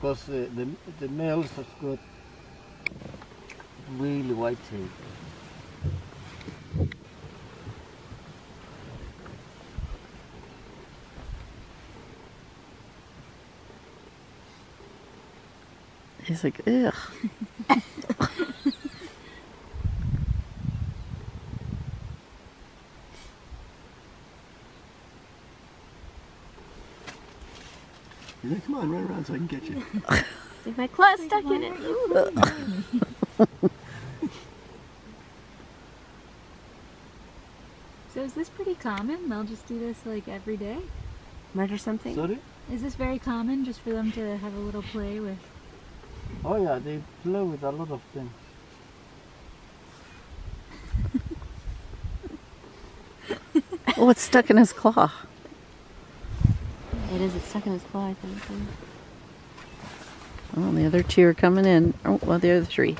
because the, the, the males have got really white tail. He's like, ugh. He's like, come on, run around so I can get you. See my claw stuck in it. So is this pretty common? They'll just do this like every day? Murder something? Sorry? Is this very common just for them to have a little play with? Oh yeah, they play with a lot of things. Oh, it's stuck in his claw. It is. It's stuck in his claw, I think. Oh, the other two are coming in. Oh, well, the other three.